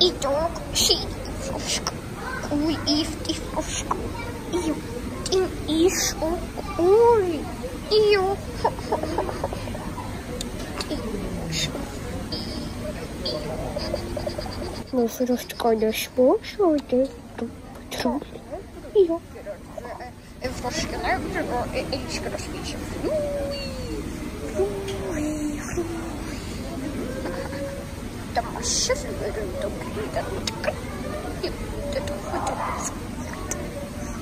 I dag skifrosk og giftigfrosk. Jo, den er så god. Jo, Nå for å skade små, så er det utrolig. Ja. Froskene er elsker å spise flor. Masse rundt omkring.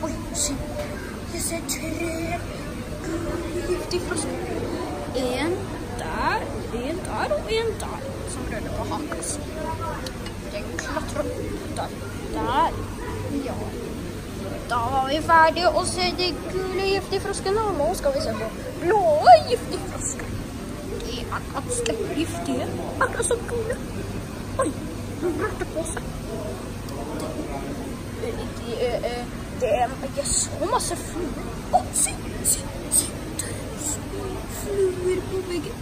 Oi. Jeg ser tre giftige. En der, en der og en der som prøver på haka si. Den klatrer der. Der. Ja. Da var vi ferdige å se de gule giftige froskene, og nå skal vi se på blå giftige dia agak sempurna. Oi, berat posa. Det är så massa flugor. De se, se, se. Flugor på väggen.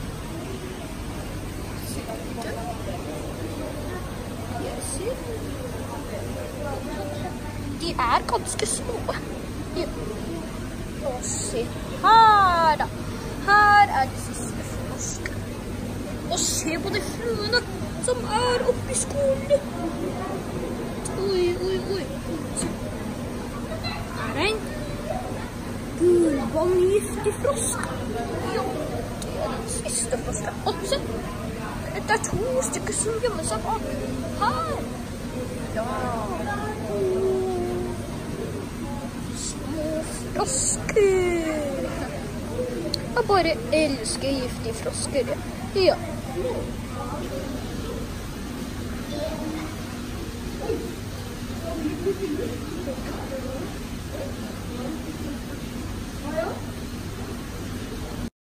De er ganske små. Ja, zie her, da. På de fluene som er oppi skolen. Oi, oi, oi. Er er en gulvanngiftig frosk. Ja, det er den siste frosken. Og se, det er to stykker som gjemmer seg bak her. Ja. Små frosker. Jeg bare elsker giftige frosker. Ja. Thank you.